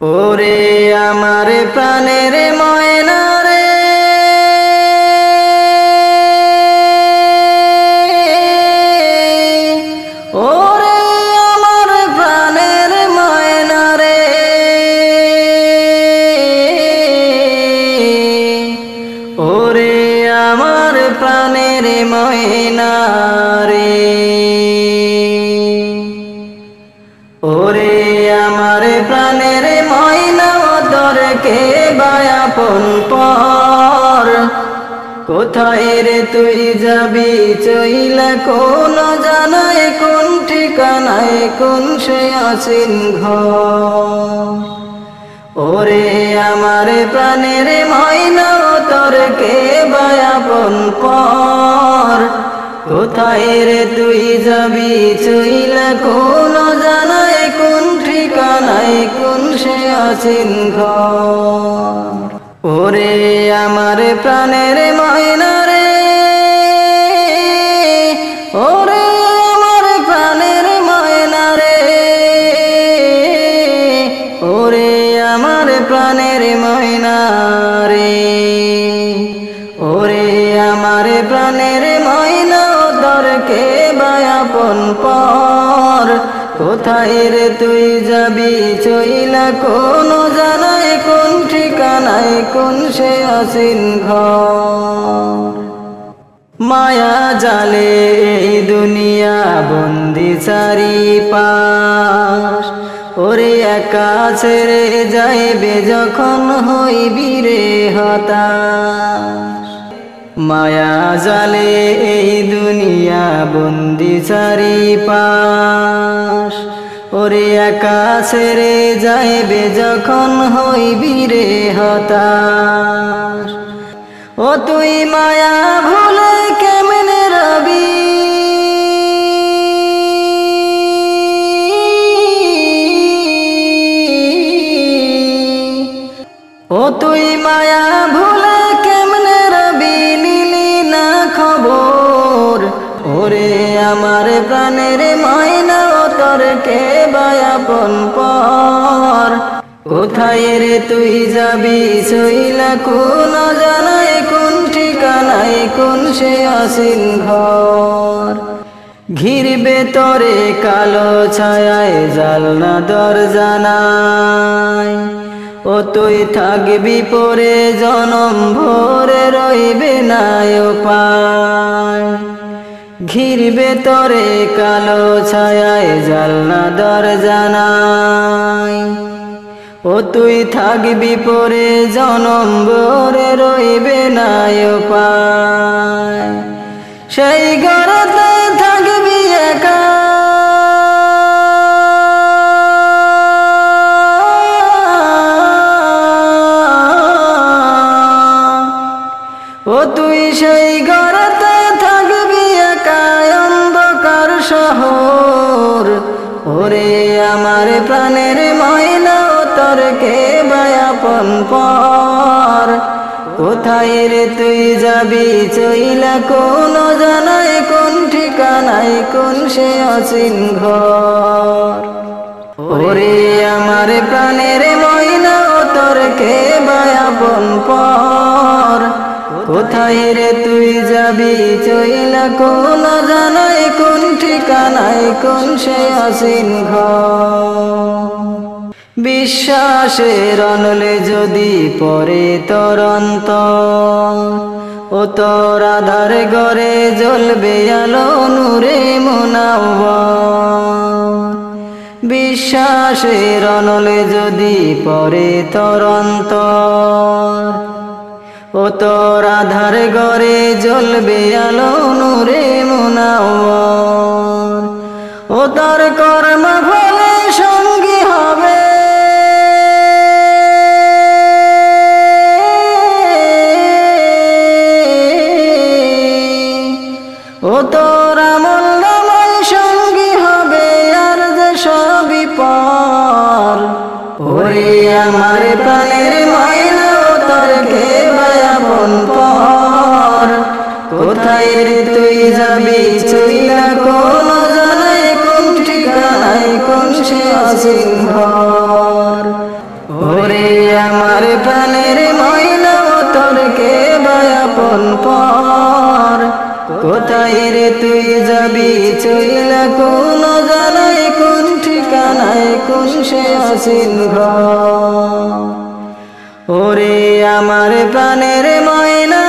ওরে আমার প্রাণের ময়না রে। ওরে আমার প্রাণের ময়না রে। ওরে আমার প্রাণের ময়না রে। ওরে আমার প্রাণের দরকে বায়াপন পর? কোথায় রে তুই যাবি? চইলা কোন জানায়? কোন ঠিকানায়? কোন সে আসিন ঘর? ওরে আমার প্রাণের ময়না তরকে বায়াপন পর? কোথায় রে তুই যাবি? চইলা কোন জানায়? কোন ঠিকানায় কোন আছেন ওরে আমার প্রাণের রে, ওরে আমার প্রাণের ময়না রে, ওরে আমার প্রাণের ময়না রে, ওরে আমার প্রাণের ময়না দরকে বায়াপন কোথায় রে তুই যাবি? চইলা কোন জানায় কোন ঠিকানায়, কোন সে ঘর? মায়া জালে এই দুনিয়া বন্দি চারি পাশ ওরে একা ছেড়ে যাইবে যখন হইবি রে হতাশ। মায়া জালে এই দুনিয়া বন্দি চারি পাশ ওরে একা ছেড়ে যাইবে যখন হইবি রে হতাশ। ও তুই মায়া ভুলে কেমনে রবি? প্রাণের মায়না তোর কে বায়াপন পর? কোথায় রে তুই যাবি? শৈলা কোন জানায় কোন ঠিকানায় কোন সে আসিন ঘর? ঘিরবে তরে কালো ছায়ায় জালনা দরজানায়। ও তুই থাকবি পরে, জনম ভরে রইবে নাই পায় ঘিরবে তরে কালো ছায়ায় জালনা দরজানায়। ও তুই থাকবি পরে জনম ভরে রইবে নাই পায় সেই ঘরতে থাকবি একা। ও তুই সেই প্রাণের ময়না তোর কে বায়াপন পর। কোথায় রে তুই যাবি চইলা কোন জানায় কোন ঠিকানায় কোন সে অচিন ঘর? ওরে আমার প্রাণের ময়না তোর কে বায়াপন পর। কোথায় রে তুই যাবি? চইলা কোন জানায় কোন ঠিকানায় কোন সে আসিন ঘর? বিশ্বাসের অনলে যদি পরে তরন্ত ও তোর আধার গড়ে জ্বলবে আলো নূরে মোনাও বিশ্বাসের অনলে যদি পরে তরন্ত ও তোর আধার গড়ে জ্বলবে আলো নূরে মোনাও ও তোর কর্ম ফলে সঙ্গী হবে। ও তোর আমল নামায় সঙ্গী হবে আর যে সবই পর। আমার প্রাণের ময়না ও কোন পর। কোথায় তুই যাবি চইলা কোন জানায় কোন ঠিকানায় কোন সে অসীম ঘর। ওরে আমার প্রাণের ময়না তোর কে বায়াপন পর। কোথায় রে তুই যাবি চইলা কোন জানায় কোন ঠিকানায় কোন সে অসীম ওরে আমার প্রাণের ময়না